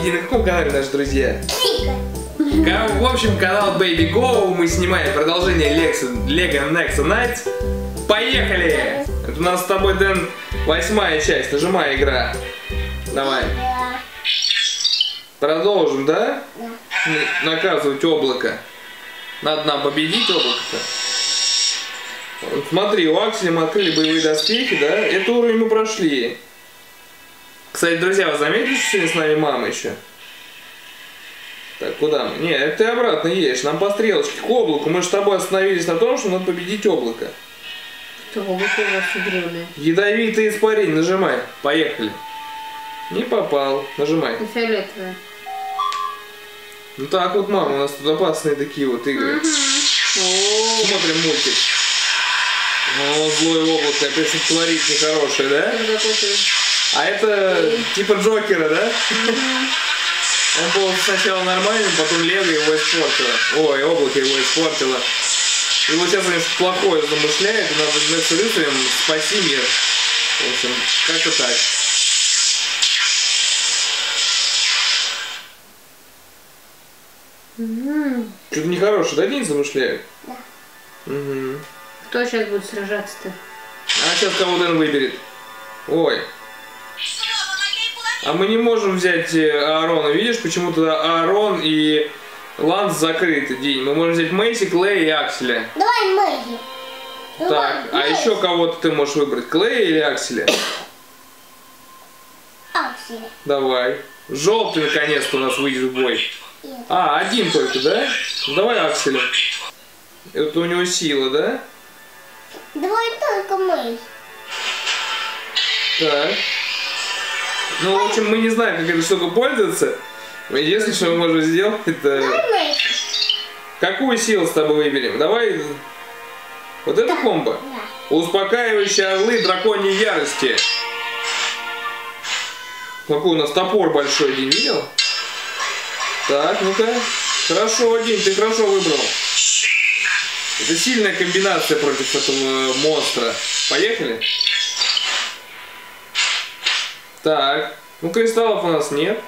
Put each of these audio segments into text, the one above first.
Иди на каком канале наши друзья? В общем, канал Baby Go. Мы снимаем продолжение Lego Next Nights. Поехали! Это у нас с тобой, Дэн, восьмая часть. Нажимай игра. Давай. Да. Продолжим, да? Наказывать облако. Надо нам победить облако-то. Вот Смотри, у Акселя мы открыли боевые доспехи, да? Это уровень мы прошли. Кстати, друзья, вы заметили, что сегодня с нами мама еще? Так, куда мы? Не, это ты обратно едешь. Нам по стрелочке к облаку. Мы же с тобой остановились на том, что надо победить облако. Что, облако у вас угрюмое. Ядовитый испарень. Нажимай. Поехали. Не попал. Нажимай. И фиолетовое. Ну так вот, мама, у нас тут опасные такие вот игры. О, Смотрим мультик. О, злое облако опять что-то творит нехорошее, да? тут А это типа Джокера, да? Он был сначала нормальным, потом Лего его испортило. Ой, облако его испортило. И вот сейчас он плохое замышляет, и надо вместо рыцарем спаси мир. В общем, как-то так. М, Что-то нехорошее, да, день замышляют? Да. Угу. Кто сейчас будет сражаться-то? А сейчас кого Дэн выберет? Ой. А мы не можем взять э, Аарона. Видишь, почему-то Аарон и Ланс закрыты день. Мы можем взять Мэйси, Клея и Акселя. Давай Мэйзи. Так, а еще кого-то ты можешь выбрать. Клея или Акселя? Аксель. Давай. Желтый наконец-то у нас выйдет в бой. А, один только, да? Ну, Давай Акселя. Это у него сила, да? Давай только Мэйзи. Так. Ну, в общем, мы не знаем, как этой штукой пользоваться. Единственное, что мы можем сделать, это... Какую силу с тобой выберем? Давай... Вот это комбо? Да. Успокаивающие орлы драконьей ярости. Какой у нас топор большой, Дин, видел? Так, ну-ка. Хорошо, Дин, ты хорошо выбрал. Это сильная комбинация против этого монстра. Поехали? Так. Ну, кристаллов у нас нет.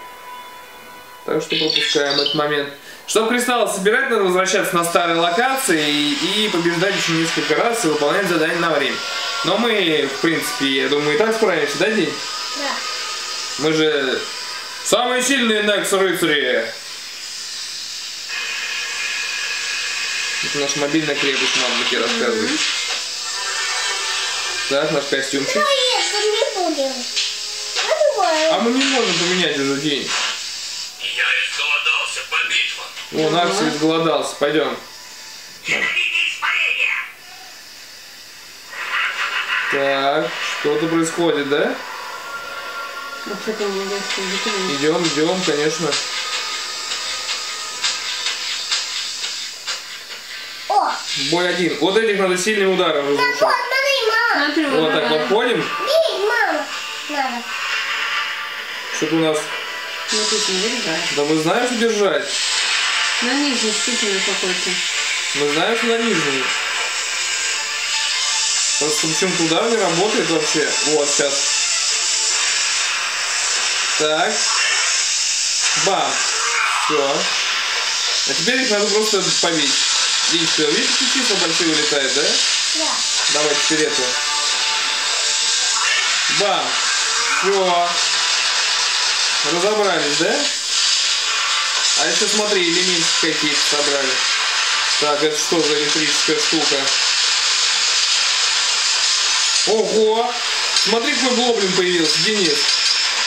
Так что пропускаем этот момент. Чтобы кристаллы собирать, надо возвращаться на старые локации и, и побеждать еще несколько раз и выполнять задания на время. Но мы, в принципе, я думаю, и так справимся, да, День? Да. Мы же самые сильные Некс рыцари. Это наша мобильная крепость, тебе рассказывает. Так, наш костюмчик. Давай это не будем. А. А мы не можем поменять уже день. Я изголодался по битвам. Вон, Аксель изголодался. Пойдем. Так, что-то происходит, да? Идем, идем, конечно. О, Бой один. Вот этих надо сильным ударом разрушать. вот, так вот ходим. Видишь, мама. Надо. Что-то у нас... Написано, держать. Да мы знаем, что держать. На нижней спичине какой-то. Мы знаем, что на нижней. Просто почему-то удар не работает вообще. Вот, сейчас. Так. Бам. Все. А теперь их надо просто побить. Видишь, что, видишь, какие числа большие вылетают, да? Да. Давай теперь эту. Бам. Все. Разобрались, да? А еще смотри, элементики какие-то собрали. Так, это что за электрическая штука? Ого! Смотри, какой гоблин появился, Денис.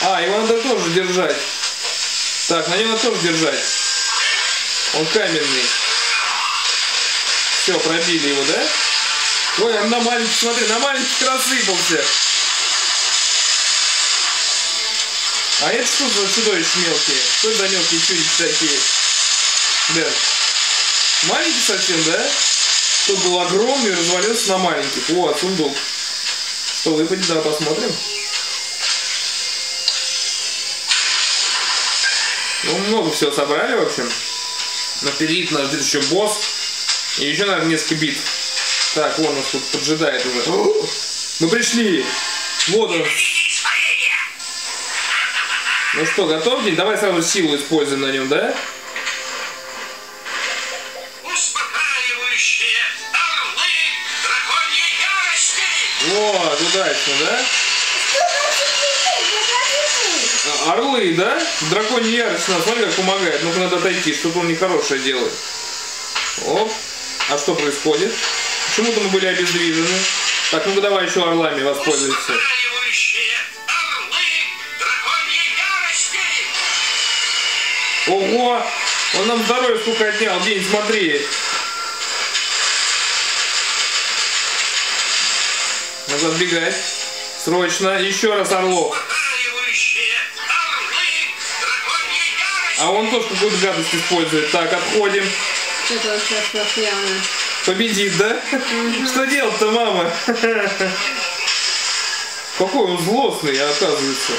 А, его надо тоже держать. Так, на него надо тоже держать. Он каменный. Все, пробили его, да? Ой, он на маленький, смотри, на маленький рассыпался. А это что за чудовища мелкие? Что за мелкие чудища такие? Да. Маленький совсем, да? Тут был огромный и развалился на маленьких. О, сундук. Что выпадет, давай посмотрим. Ну, много всего собрали, в общем. Но впереди нас ждет еще босс. И еще, наверное, несколько битв. Так, вон нас тут поджидает уже. Мы пришли. Вот он. Ну что, готов день? Давай сразу силу используем на нем, да? Успокаивающие орлы драконьей ярости! Вот, удачно, да? А, Орлы, да? Драконий ярость нас, смотри, как помогает. Ну-ка, надо отойти, что-то он нехорошее делает. Оп. А что происходит? Почему-то мы были обездвижены. Так, ну-ка давай еще орлами воспользуемся. Ого! Он нам здоровье сколько отнял. День, смотри. Надо отбегать. Срочно. Еще раз орлов. А он тоже какую-то гадость использует. Так, отходим. Это явно. Победит, да? Что делать-то, мама? Какой он злостный, оказывается.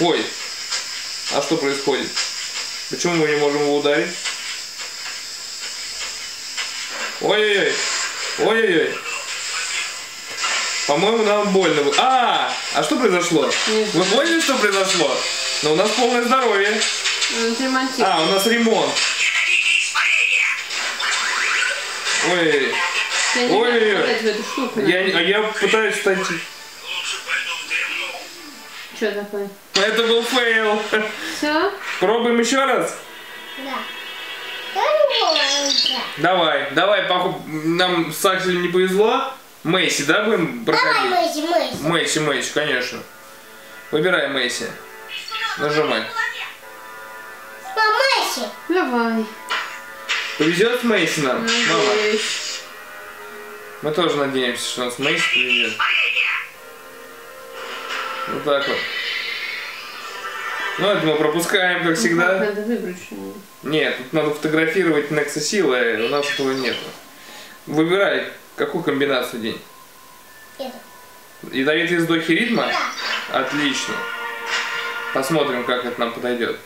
Ой, а что происходит? Почему мы не можем его ударить? Ой-ой-ой, ой-ой-ой. По-моему, нам больно было. А, а что произошло? Вы поняли, что произошло? Но у нас полное здоровье. Ремонтирует. А, у нас ремонт. Ой-ой-ой. штуку. я, а я пытаюсь встать. Что такое? Это был fail. Все? Пробуем еще раз. Да. Давай, давай, поху- нам с Акселем не повезло. Мэйси, да, будем Давай, проходить? Мэйси, Мэйси. Мэйси, Мэйси, конечно. Выбирай Мэйси. Нажимай. По Мэйси. Давай. Повезет с Мэйси нам? Мама, Надеюсь. мы тоже надеемся, что нас Мэйси повезет. Вот так вот. Ну, это мы пропускаем, как всегда. Надо выбрать что-нибудь. Нет, тут надо фотографировать Некса Силы, у нас этого нет. Выбирай, какую комбинацию день. Это. Ядовитые вздохи ритма? Да. Отлично. Посмотрим, как это нам подойдет.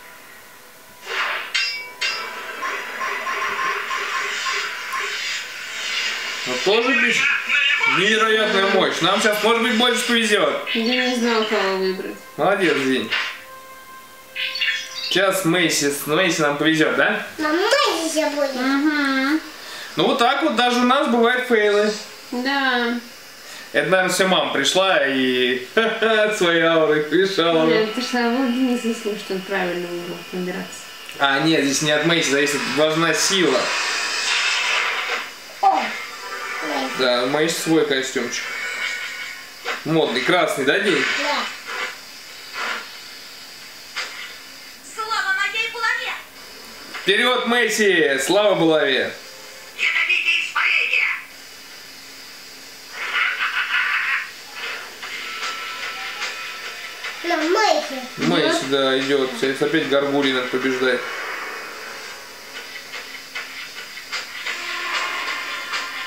Ну тоже без... невероятная мощь. Нам сейчас, может быть, больше повезет. Я не знал, кого выбрать. Молодец, День. Сейчас Мэйси, с Мэйси нам повезет, да? На Мэйси сегодня. Угу. Ну вот так вот даже у нас бывают фейлы. Да. Это, наверное, все мама пришла и своей аурой решала. Я потому что вот Денис не слышит, что он правильно выбрал набираться. А, нет, здесь не от Мэйси зависит, важна сила. Да, Мэйси свой костюмчик. Модный, красный, да, день? Да. Слава моей булаве! Вперед, Мэйси! Слава булаве! Мэйси. Мэйси, да, идет. Сейчас опять Гаргулий надо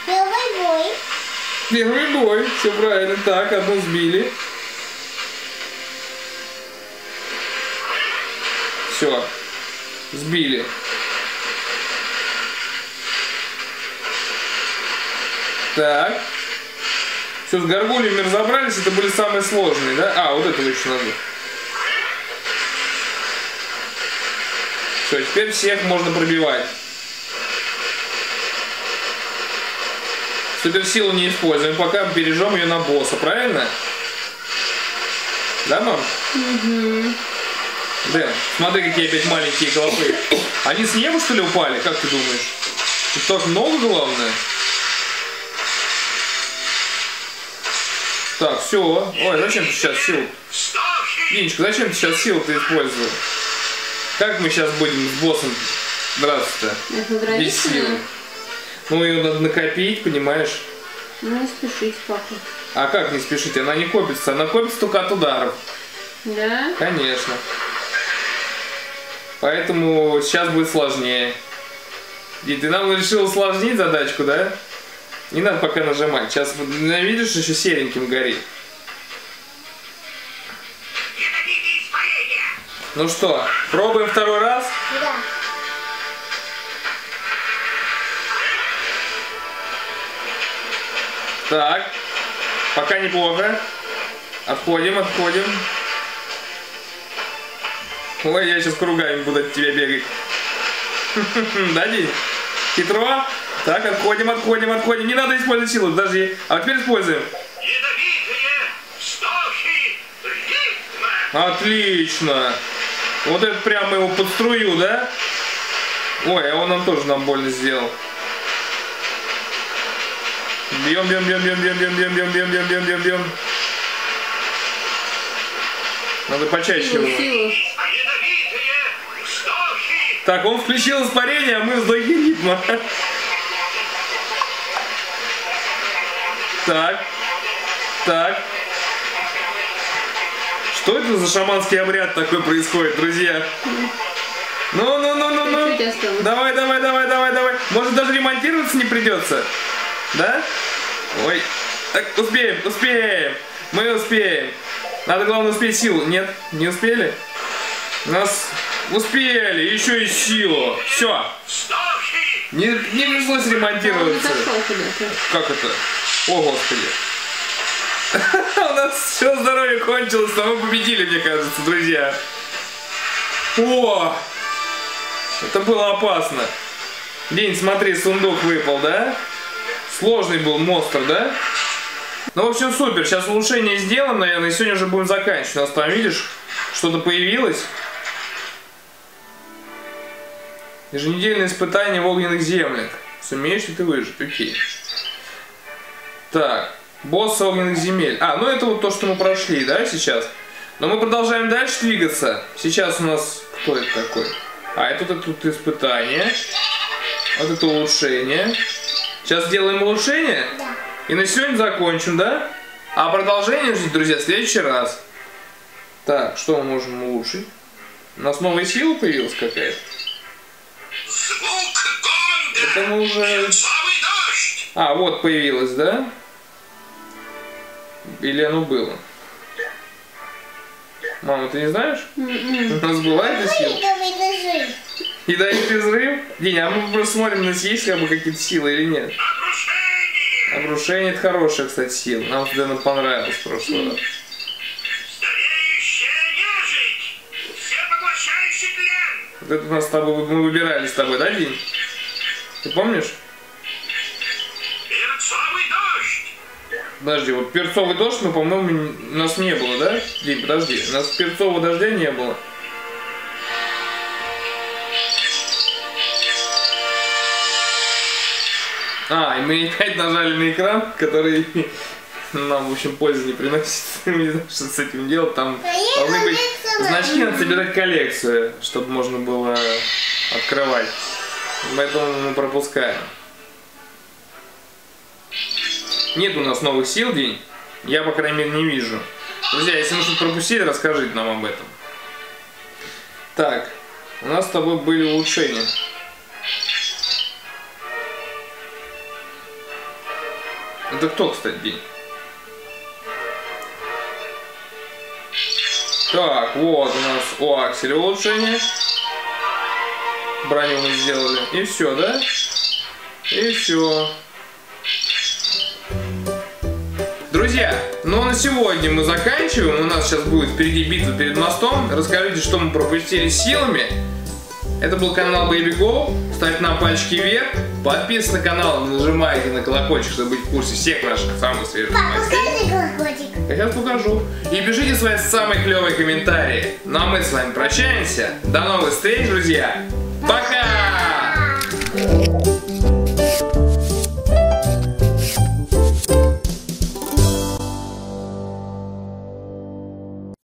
Первый бой. Первый бой, все правильно. Так, одну сбили. Все. Сбили. Так. Все, с горгульями разобрались, это были самые сложные, да? А, вот это еще надо. Все, теперь всех можно пробивать. Суперсилу не используем, пока бережем ее на босса, правильно? Да, мам? Угу. Дэн, смотри, какие опять маленькие головы. Они с неба, что ли, упали? Как ты думаешь? Тут так много, главное. Так, все. Ой, зачем ты сейчас силу? Вздохи! Динечка, зачем ты сейчас силу ты использовал? Как мы сейчас будем с боссом драться-то? Это Без силы. Ну, ее надо накопить, понимаешь? Ну, не спешите, папа. А как не спешить? Она не копится, она копится только от ударов. Да? Конечно. Поэтому сейчас будет сложнее. И ты нам решил усложнить задачку, да? Не надо пока нажимать. Сейчас ну, видишь, еще сереньким горит. Ну что, пробуем второй раз? Да. Так. Пока неплохо. Отходим, отходим. Ой, я сейчас кругами буду от тебя бегать. Да, День? Хитро? Так, отходим, отходим, отходим. Не надо использовать силу, подожди. А вот теперь используем. Отлично. Вот это прямо его под струю, да? Ой, а он нам тоже нам больно сделал. Бьем, бьем, бьем, бьем, бьем, бьем, бьем, бьем, бьем, бьем, бьем, бьем, бьем. Надо почаще его. Так, он включил испарение, а мы вздохи ритма. Так. Так. Что это за шаманский обряд такой происходит, друзья? Ну, ну, ну, ну, ну. Давай, давай, давай, давай, давай. Может даже ремонтироваться не придется? Да? Ой. Так, успеем, успеем. Мы успеем. Надо, главное, успеть силу. Нет, не успели? Нас успели, еще и силу. Все. Не, не пришлось ремонтироваться. Как это? О, господи. У нас все здоровье кончилось, но мы победили, мне кажется, друзья. О! Это было опасно. День, смотри, сундук выпал, да? Сложный был монстр, да? Ну, в общем, супер. Сейчас улучшение сделано, наверное, и сегодня уже будем заканчивать. У нас там, видишь, что-то появилось. Еженедельное испытание в огненных землях. Сумеешь ли ты выжить? Окей. Так, босс огненных земель. А, ну это вот то, что мы прошли, да, сейчас? Но мы продолжаем дальше двигаться. Сейчас у нас... Кто это такой? А, это тут, тут испытание. Вот это улучшение. Сейчас сделаем улучшение. Да. И на сегодня закончим, да? А продолжение ждите, друзья, в следующий раз. Так, что мы можем улучшить? У нас новая сила появилась какая-то. Звук гонга. Это мы уже... А, вот появилось, да? Или оно было? Мама, ты не знаешь? У нас была эта сила? Взрыв. Ядовитый взрыв? Диня, а мы просто смотрим, у нас есть как бы какие-то силы или нет. Обрушение. Обрушение это хорошая, кстати, сила. Нам с Дэном понравилось в прошлый раз. Вот это у нас с тобой, мы выбирали с тобой, да, День? Ты помнишь? Перцовый дождь. Подожди, вот перцовый дождь, мы, по-моему, у нас не было, да? День, подожди, у нас перцового дождя не было. А, и мы опять нажали на экран, который нам, в общем, пользы не приносит. Не знаю, что с этим делать. Там А должны быть значки, надо собирать коллекцию, чтобы можно было открывать. Поэтому мы пропускаем. Нет у нас новых сил день. Я, по крайней мере, не вижу. Друзья, если мы что-то пропустили, расскажите нам об этом. Так, у нас с тобой были улучшения. Это кто, кстати, день? Так, вот у нас у Акселя улучшение. Броню мы сделали. И все, да? И все. Друзья, ну а на сегодня мы заканчиваем. У нас сейчас будет впереди битва перед мостом. Расскажите, что мы пропустили силами. Это был канал Baby Go. Ставьте нам пальчики вверх. Подписывайтесь на канал, нажимайте на колокольчик, чтобы быть в курсе всех наших самых свежих Папа, покажи колокольчик. Я сейчас покажу. И пишите свои самые клевые комментарии. Ну а мы с вами прощаемся. До новых встреч, друзья. Пока!